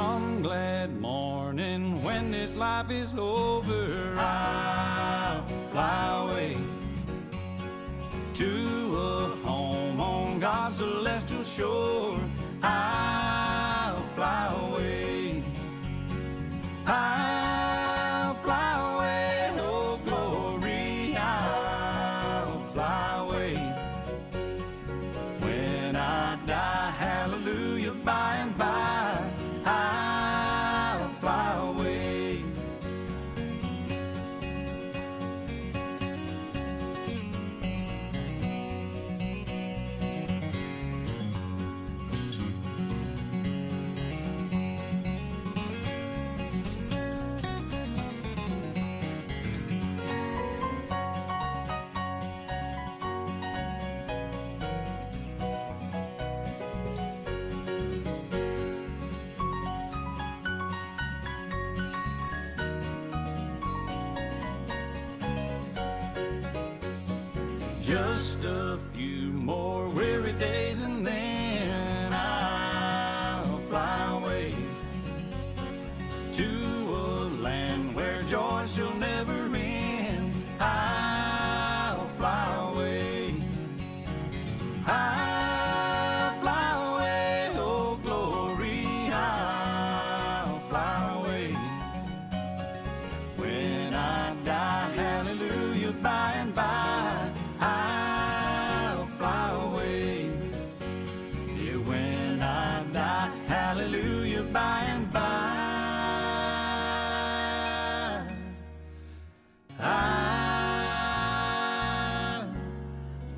Some glad morning when this life is over, I'll fly away to a home on God's celestial shore. I'll fly away. I'll fly away, oh glory, I'll fly Just a few more weary days and then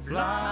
fly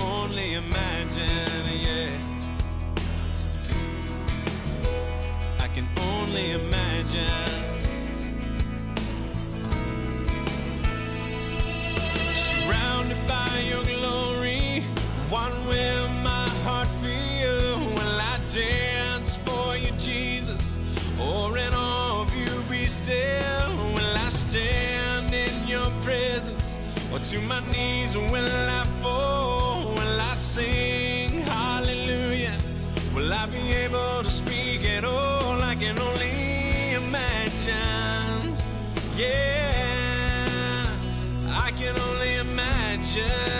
Only imagine, yeah. I can only imagine. Surrounded by your glory, what will my heart feel? Will I dance for you, Jesus? Or in awe of you be still? Will I stand in your presence? Or to my knees will I imagine.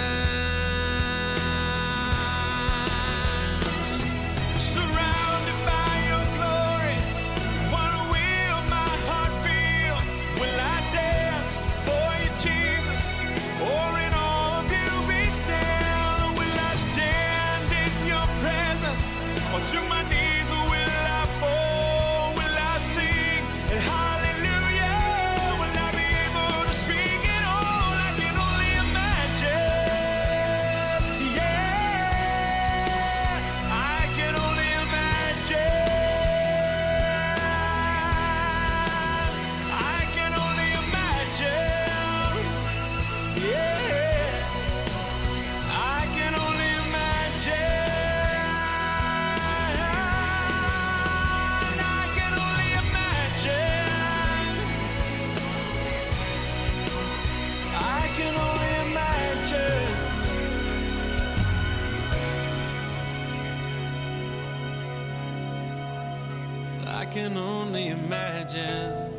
can only imagine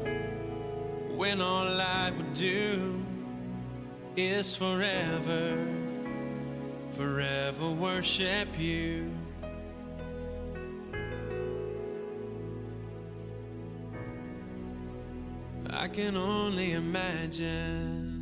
when all I would do is forever, forever worship you. I can only imagine.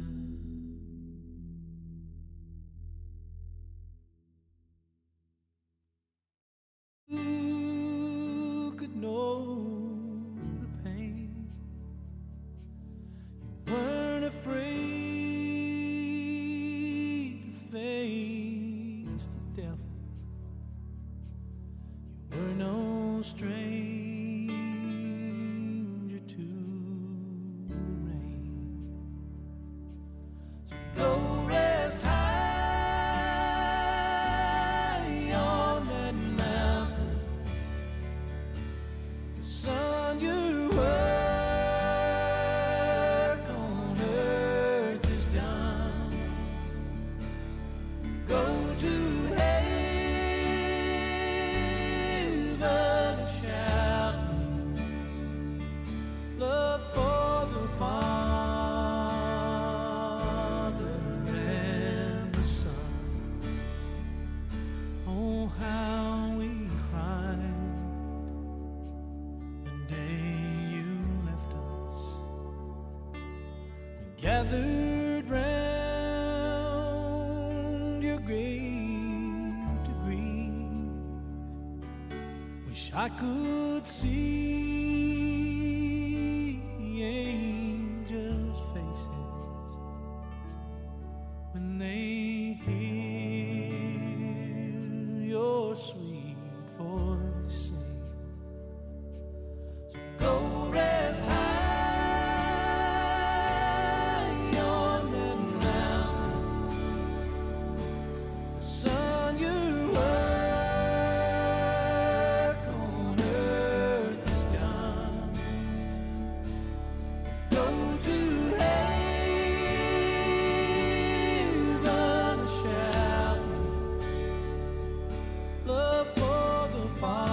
gathered round your grave to grieve. Wish I could see. far.